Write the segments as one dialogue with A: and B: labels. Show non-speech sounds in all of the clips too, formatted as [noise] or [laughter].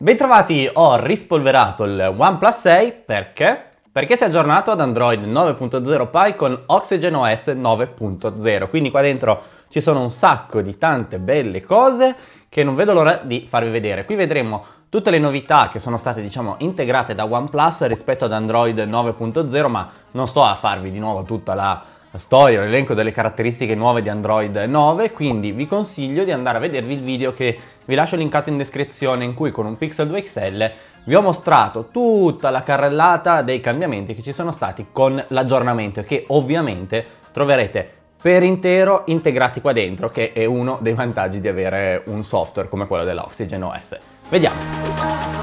A: Bentrovati, ho rispolverato il OnePlus 6 perché? Perché si è aggiornato ad Android 9.0 Pie con Oxygen OS 9.0, quindi qua dentro ci sono un sacco di tante belle cose che non vedo l'ora di farvi vedere. Qui vedremo tutte le novità che sono state diciamo integrate da OnePlus rispetto ad Android 9.0, ma non sto a farvi di nuovo tutta la storia, l'elenco delle caratteristiche nuove di Android 9, quindi vi consiglio di andare a vedervi il video che vi lascio linkato in descrizione in cui con un Pixel 2 XL vi ho mostrato tutta la carrellata dei cambiamenti che ci sono stati con l'aggiornamento che ovviamente troverete per intero integrati qua dentro, che è uno dei vantaggi di avere un software come quello dell'Oxygen OS. Vediamo!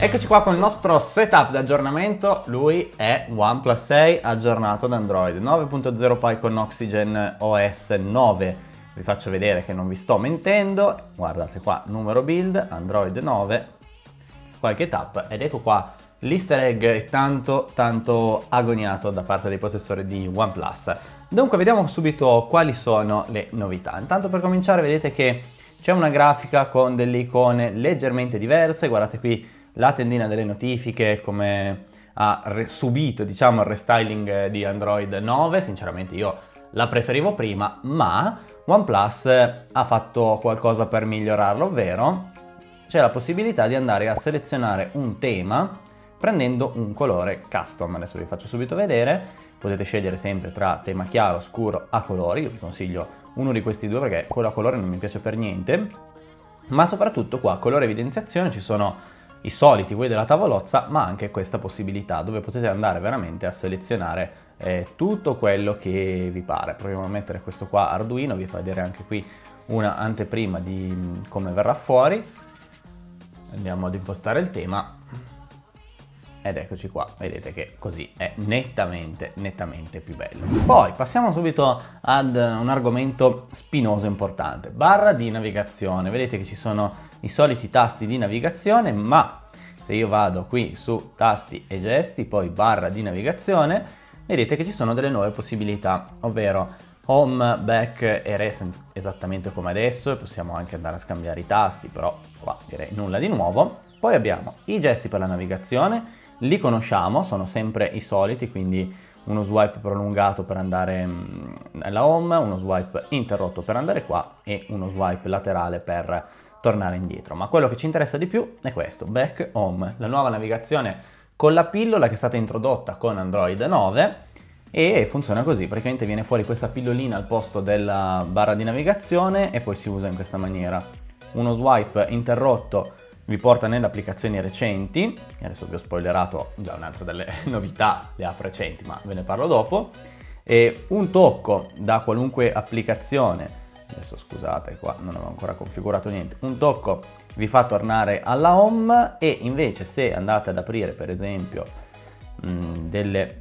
A: Eccoci qua con il nostro setup di aggiornamento, lui è OnePlus 6 aggiornato ad Android 9.0 Pie con Oxygen OS 9. Vi faccio vedere che non vi sto mentendo, guardate qua, numero build, Android 9, qualche tap ed ecco qua l'easter egg tanto tanto agoniato da parte dei possessori di OnePlus. Dunque vediamo subito quali sono le novità. Intanto per cominciare vedete che c'è una grafica con delle icone leggermente diverse, guardate qui la tendina delle notifiche come ha subito diciamo il restyling di Android 9, sinceramente io la preferivo prima, ma OnePlus ha fatto qualcosa per migliorarlo, ovvero c'è la possibilità di andare a selezionare un tema prendendo un colore custom. Adesso vi faccio subito vedere, potete scegliere sempre tra tema chiaro, scuro, a colori, io vi consiglio uno di questi due perché quello a colore non mi piace per niente, ma soprattutto qua colore evidenziazione ci sono i soliti quelli della tavolozza, ma anche questa possibilità dove potete andare veramente a selezionare eh, tutto quello che vi pare. Proviamo a mettere questo qua Arduino, vi fa vedere anche qui una anteprima di mm, come verrà fuori. Andiamo ad impostare il tema ed eccoci qua, vedete che così è nettamente, nettamente più bello. Poi passiamo subito ad un argomento spinoso importante, barra di navigazione. Vedete che ci sono i soliti tasti di navigazione, ma se io vado qui su tasti e gesti, poi barra di navigazione, vedete che ci sono delle nuove possibilità, ovvero home, back e recent esattamente come adesso, e possiamo anche andare a scambiare i tasti, però qua direi nulla di nuovo. Poi abbiamo i gesti per la navigazione, li conosciamo, sono sempre i soliti, quindi uno swipe prolungato per andare mm, nella home, uno swipe interrotto per andare qua e uno swipe laterale per tornare indietro. Ma quello che ci interessa di più è questo, Back Home, la nuova navigazione con la pillola che è stata introdotta con Android 9 e funziona così, praticamente viene fuori questa pillolina al posto della barra di navigazione e poi si usa in questa maniera. Uno swipe interrotto vi porta nelle applicazioni recenti, adesso vi ho spoilerato già un'altra delle [laughs] novità, le app recenti, ma ve ne parlo dopo, e un tocco da qualunque applicazione adesso scusate qua non avevo ancora configurato niente, un tocco vi fa tornare alla home e invece se andate ad aprire per esempio mh, mm, delle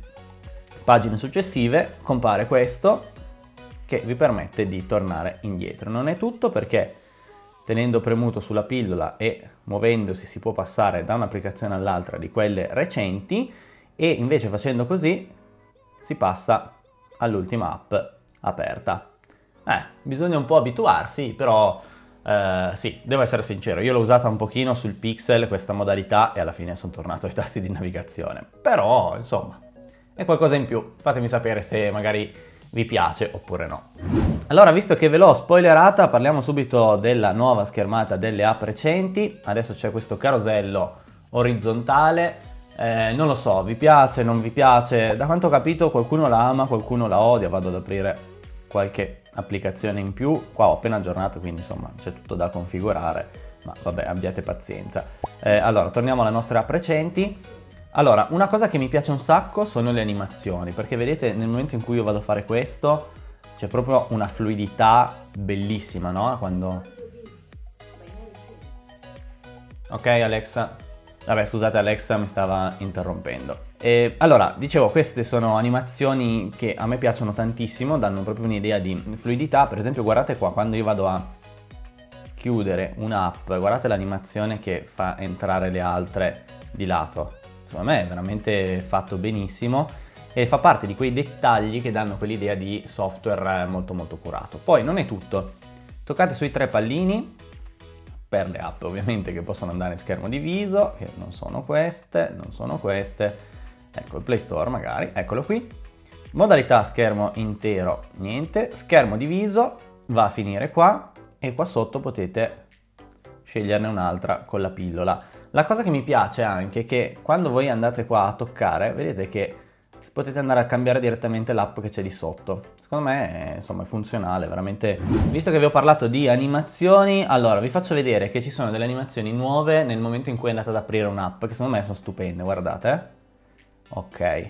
A: pagine successive compare questo che vi permette di tornare indietro. Non è tutto perché tenendo premuto sulla pillola e muovendosi si può passare da un'applicazione all'altra di quelle recenti e invece facendo così si passa all'ultima app aperta. Eh, bisogna un po' abituarsi, però eh, sì, devo essere sincero, io l'ho usata un pochino sul Pixel questa modalità e alla fine sono tornato ai tasti di navigazione. Però, insomma, è qualcosa in più. Fatemi sapere se magari vi piace oppure no. Allora, visto che ve l'ho spoilerata, parliamo subito della nuova schermata delle app recenti. Adesso c'è questo carosello orizzontale. Eh, non lo so, vi piace, non vi piace? Da quanto ho capito qualcuno la ama, qualcuno la odia. Vado ad aprire qualche applicazione in più. Qua ho appena aggiornato, quindi insomma c'è tutto da configurare, ma vabbè, abbiate pazienza. Eh, allora, torniamo alle nostre app recenti. Allora, una cosa che mi piace un sacco sono le animazioni, perché vedete nel momento in cui io vado a fare questo c'è proprio una fluidità bellissima, no? Quando... Ok Alexa, vabbè scusate Alexa mi stava interrompendo. E, allora, dicevo, queste sono animazioni che a me piacciono tantissimo, danno proprio un'idea di fluidità. Per esempio, guardate qua, quando io vado a chiudere un'app, guardate l'animazione che fa entrare le altre di lato. Secondo me è veramente fatto benissimo e fa parte di quei dettagli che danno quell'idea di software molto molto curato. Poi non è tutto, toccate sui tre pallini per le app ovviamente che possono andare in schermo diviso, che non sono queste, non sono queste, ecco il Play Store magari, eccolo qui, modalità schermo intero, niente, schermo diviso, va a finire qua e qua sotto potete sceglierne un'altra con la pillola. La cosa che mi piace anche è che quando voi andate qua a toccare, vedete che potete andare a cambiare direttamente l'app che c'è di sotto. Secondo me insomma, è funzionale, veramente. Visto che vi ho parlato di animazioni, allora vi faccio vedere che ci sono delle animazioni nuove nel momento in cui andate ad aprire un'app, che secondo me sono stupende, guardate. Ok.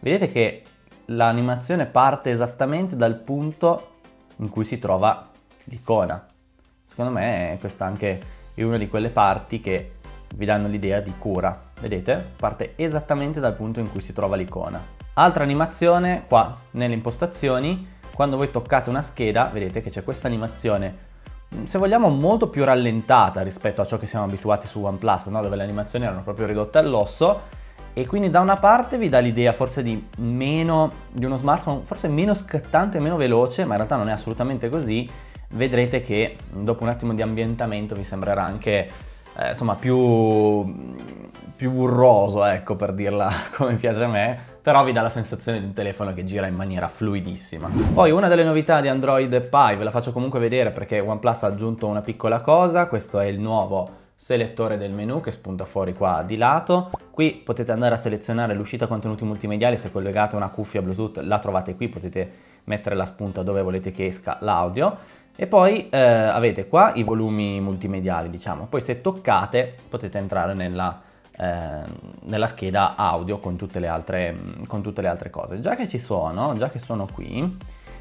A: Vedete che l'animazione parte esattamente dal punto in cui si trova l'icona. Secondo me questa anche è una di quelle parti che vi danno l'idea di cura. Vedete? Parte esattamente dal punto in cui si trova l'icona. Altra animazione qua nelle impostazioni, quando voi toccate una scheda, vedete che c'è questa animazione se vogliamo molto più rallentata rispetto a ciò che siamo abituati su OnePlus, no? dove le animazioni erano proprio ridotte all'osso e quindi da una parte vi dà l'idea forse di meno di uno smartphone, forse meno scattante, meno veloce, ma in realtà non è assolutamente così. Vedrete che dopo un attimo di ambientamento vi sembrerà anche eh, insomma più, più burroso, ecco per dirla [laughs] come piace a me, però vi dà la sensazione di un telefono che gira in maniera fluidissima. Poi una delle novità di Android Pie, ve la faccio comunque vedere perché OnePlus ha aggiunto una piccola cosa, questo è il nuovo selettore del menu che spunta fuori qua di lato. Qui potete andare a selezionare l'uscita contenuti multimediali, se collegate una cuffia Bluetooth la trovate qui, potete mettere la spunta dove volete che esca l'audio. E poi eh, avete qua i volumi multimediali, diciamo. Poi se toccate potete entrare nella, eh, nella scheda audio con tutte, altre, con tutte, le altre, cose. Già che ci sono, già che sono qui,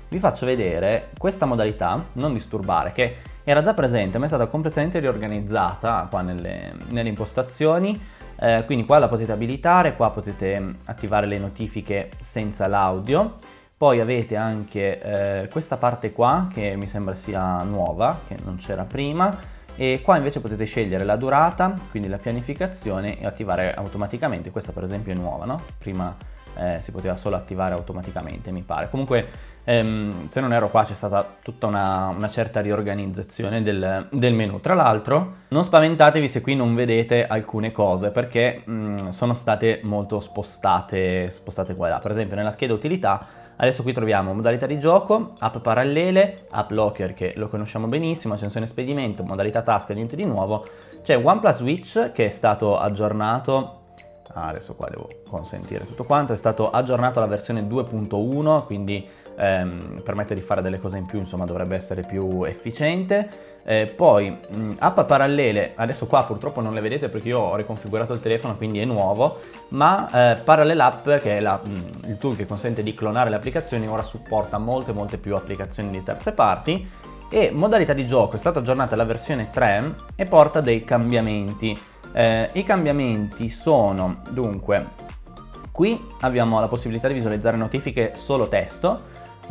A: vi faccio vedere questa modalità, non disturbare, che era già presente ma è stata completamente riorganizzata qua nelle, nelle impostazioni. Eh, quindi qua la potete abilitare, qua potete attivare le notifiche senza l'audio poi avete anche eh, questa parte qua che mi sembra sia nuova, che non c'era prima, e qua invece potete scegliere la durata, quindi la pianificazione e attivare automaticamente, questa per esempio è nuova, no? Prima eh, si poteva solo attivare automaticamente mi pare. Comunque ehm, se non ero qua c'è stata tutta una, una certa riorganizzazione del, del, menu. Tra l'altro non spaventatevi se qui non vedete alcune cose perché mh, mm, sono state molto spostate, spostate qua e là. Per esempio nella scheda utilità Adesso qui troviamo modalità di gioco, app parallele, app locker che lo conosciamo benissimo, accensione spedimento, modalità task, niente di nuovo. C'è OnePlus Switch che è stato aggiornato, ah, adesso qua devo consentire tutto quanto, è stato aggiornato alla versione 2.1, quindi ehm, permette di fare delle cose in più, insomma dovrebbe essere più efficiente. Eh, poi mh, app parallele, adesso qua purtroppo non le vedete perché io ho riconfigurato il telefono quindi è nuovo, ma eh, Parallel App che è la, mh, il tool che consente di clonare le applicazioni ora supporta molte molte più applicazioni di terze parti e modalità di gioco è stata aggiornata alla versione 3 e porta dei cambiamenti. Eh, I cambiamenti sono dunque qui abbiamo la possibilità di visualizzare notifiche solo testo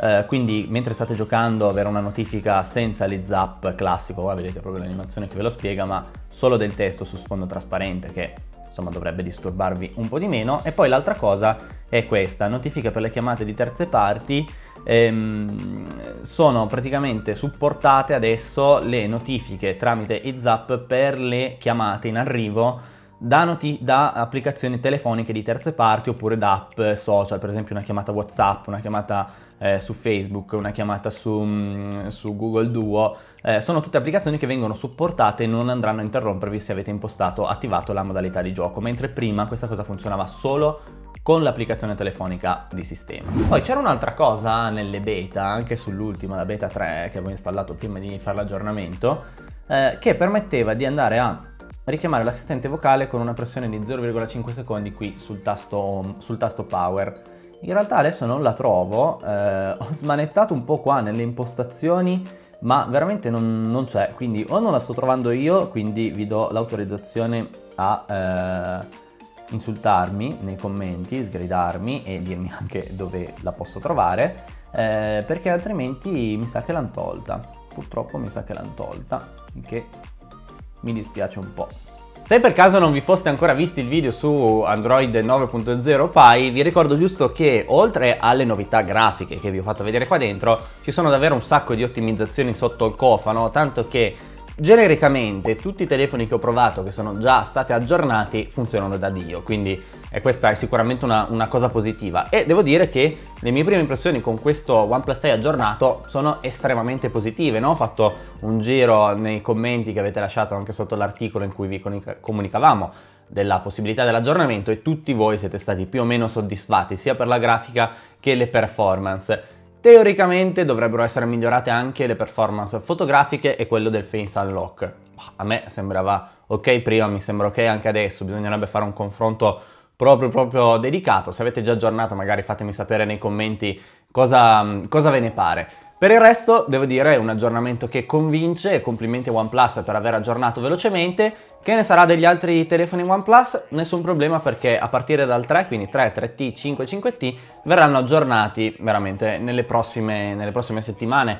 A: eh, quindi mentre state giocando avere una notifica senza l'heads up classico, qua vedete proprio l'animazione che ve lo spiega, ma solo del testo su sfondo trasparente che insomma dovrebbe disturbarvi un po' di meno. E poi l'altra cosa è questa, notifica per le chiamate di terze parti, ehm, sono praticamente supportate adesso le notifiche tramite up per le chiamate in arrivo da, noti- da, applicazioni telefoniche di terze parti oppure da app social, per esempio una chiamata WhatsApp, una chiamata eh, su Facebook, una chiamata su, mm, su Google Duo, eh, sono tutte applicazioni che vengono supportate e non andranno a interrompervi se avete impostato, attivato la modalità di gioco, mentre prima questa cosa funzionava solo con l'applicazione telefonica di sistema. Poi c'era un'altra cosa nelle beta, anche sull'ultima, la beta 3 che avevo installato prima di fare l'aggiornamento, eh, che permetteva di andare a richiamare l'assistente vocale con una pressione di 0,5 secondi qui sul tasto, sul tasto power. In realtà adesso non la trovo, eh, ho smanettato un po' qua nelle impostazioni ma veramente non, non, c'è, quindi o non la sto trovando io, quindi vi do l'autorizzazione a eh, insultarmi nei commenti, sgridarmi e dirmi anche dove la posso trovare, eh, perché altrimenti mi sa che l'hanno tolta, purtroppo mi sa che l'hanno tolta, che mi dispiace un po'. Se per caso non vi foste ancora visti il video su Android 9.0 Pie, vi ricordo giusto che oltre alle novità grafiche che vi ho fatto vedere qua dentro, ci sono davvero un sacco di ottimizzazioni sotto il cofano, tanto che Genericamente tutti i telefoni che ho provato che sono già stati aggiornati funzionano da Dio, quindi eh, questa è sicuramente una, una, cosa positiva e devo dire che le mie prime impressioni con questo OnePlus 6 aggiornato sono estremamente positive, no? ho fatto un giro nei commenti che avete lasciato anche sotto l'articolo in cui vi comunicavamo della possibilità dell'aggiornamento e tutti voi siete stati più o meno soddisfatti sia per la grafica che le performance. Teoricamente dovrebbero essere migliorate anche le performance fotografiche e quello del face unlock. A me sembrava ok prima, mi sembra ok anche adesso, bisognerebbe fare un confronto proprio, proprio dedicato. Se avete già aggiornato magari fatemi sapere nei commenti cosa, cosa ve ne pare. Per il resto, devo dire, è un aggiornamento che convince e complimenti a OnePlus per aver aggiornato velocemente. Che ne sarà degli altri telefoni OnePlus? Nessun problema perché a partire dal 3, quindi 3, 3T, 5, 5T, verranno aggiornati veramente nelle prossime, nelle prossime settimane.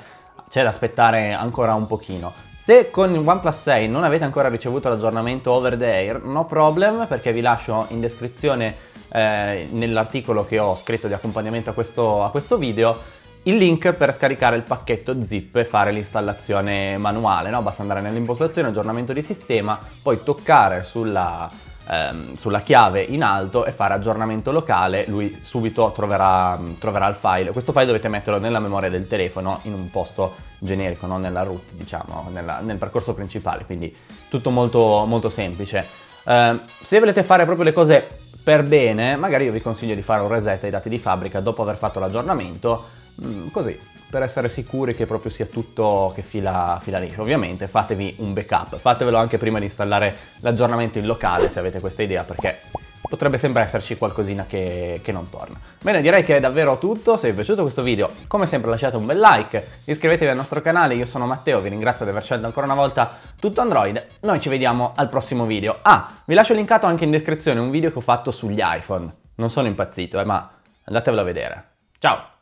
A: C'è da aspettare ancora un pochino. Se con il OnePlus 6 non avete ancora ricevuto l'aggiornamento over the air, no problem perché vi lascio in descrizione eh, nell'articolo che ho scritto di accompagnamento a questo, a questo video il link per scaricare il pacchetto zip e fare l'installazione manuale, no? basta andare nell'impostazione, aggiornamento di sistema, poi toccare sulla, ehm, sulla, chiave in alto e fare aggiornamento locale, lui subito troverà, troverà, il file. Questo file dovete metterlo nella memoria del telefono in un posto generico, non nella root, diciamo, nella, nel percorso principale, quindi tutto molto, molto semplice. Eh, se volete fare proprio le cose per bene, magari io vi consiglio di fare un reset ai dati di fabbrica dopo aver fatto l'aggiornamento, così, per essere sicuri che proprio sia tutto che fila, fila liscio. Ovviamente fatevi un backup, fatevelo anche prima di installare l'aggiornamento in locale se avete questa idea perché potrebbe sempre esserci qualcosina che, che, non torna. Bene, direi che è davvero tutto, se vi è piaciuto questo video come sempre lasciate un bel like, iscrivetevi al nostro canale, io sono Matteo, vi ringrazio di aver scelto ancora una volta tutto Android, noi ci vediamo al prossimo video. Ah, vi lascio linkato anche in descrizione un video che ho fatto sugli iPhone, non sono impazzito, eh, ma andatevelo a vedere. Ciao!